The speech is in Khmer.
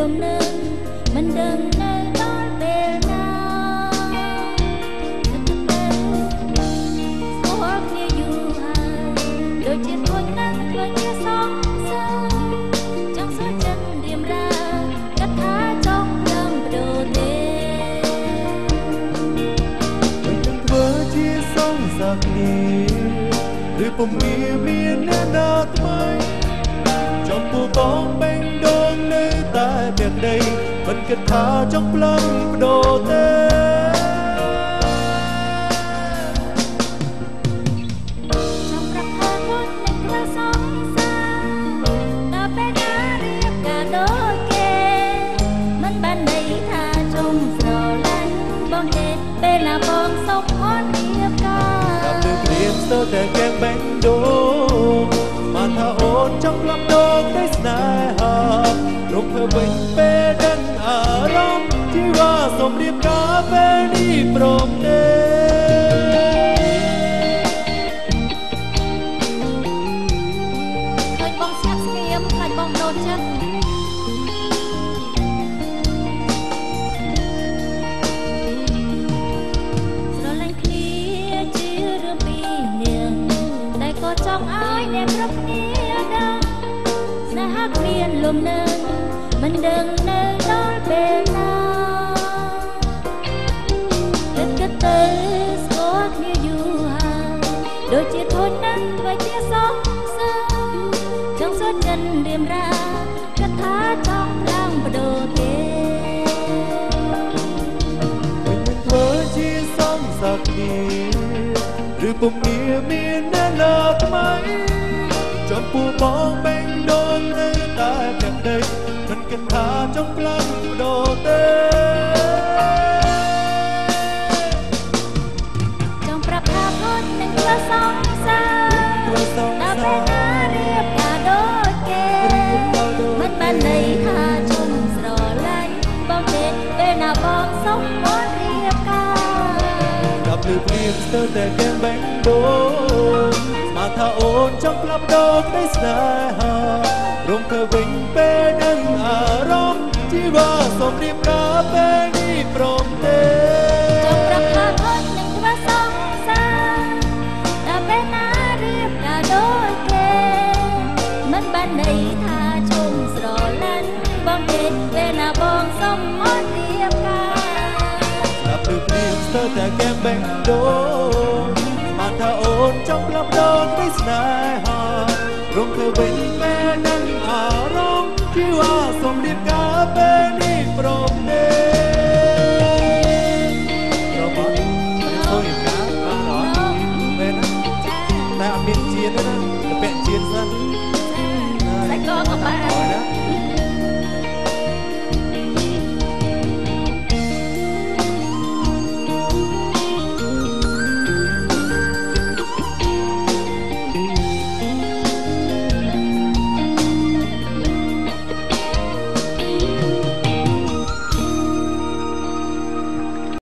លំនឹងមិនដឹងនៅដល់ពេលណាគិតទៅស្គាល់គ្នាយូរហើយដូចជាធន់នឹងធ្វើជាសងសើចង់សួរចិត្តរៀមរាគិតថាចង់ដឹងប្រទេមិនដឹងធ្វើជាសងសើគ្នាឬពុំមានមានអ្នកណាថ្មី បងបេងដូងនៅតែមានដីមិនគិតថាចង់ផ្លឹងបដូរទេចង់ប្រាប់ថាមុននឹងធ្វើសងសាដល់ពេលណារៀបការដូចគេមិនបានន័យថាចង់ស្រឡាញ់បងទេពេលណាបងសុំអត់រៀបការតាមលើក្រៀមស្ទើរតែកែ រកធ្វើវិញពេលដឹងអារម្មណ៍ជីវ៉ាសូមរៀបការពេលនេះព្រមទេឃើញបងស្ងាត់ស្ងៀមខ្លាចបងដូនចិត្តស្រឡាញ់គ្នាជារឿងពីរនាក់តែក៏ចង់ឲ្យអ្នកគ្រប់គ្នាដឹងស្នេហាគ្មានលំនឹង មិនដឹងនៅដល់ពេលណាគិតគិតទៅស្គាល់គ្នាយូរហើយដូចជាធន់ណាស់ធ្វើជាសងសើចង់សួរចិនរៀមរាគិតថាចង់ឡើងបដូរទេមិននឹងធ្វើជាសងសាគ្នាឬពុំងារមានអ្នកណាថ្មីចំពោះបងបេងដូងនៅតែទាំងដីមិន គិតថាចង់ផ្លាស់ប្ដូរទេចង់ប្រាប់ថាពុននឹងធ្វើសងសាធ្វើសងដល់សាពេលណារៀបការដូចគេមិនបានន័យថាជុំស្រឡាញ់បងទេពេលណាបងសុំមករៀបការដល់ភ្លឺព្រៀងស្ទើរតែកែងបេងដូងស្មានថាអូនចង់ផ្លាប់ដូរក្តីស្នេហារំធ្វើវិញពេលដឹងអារ ម្មណ៍ជីវ៉ាសូមរៀបការពេលនេះព្រមទេចង់ប្រាប់ថាពុននឹងធ្វើសងសាដល់ពេលណារៀបការដូចគេមិនបានន័យថាជុំស្រឡាញ់បងទេពេលណាបងសុំមករៀបការស្រាប់ឬព្រៀងស្ទើរតែកែងបេងដូងស្មានថាអូនចង់ផ្លាប់ដូរក្តីស្នេហា open.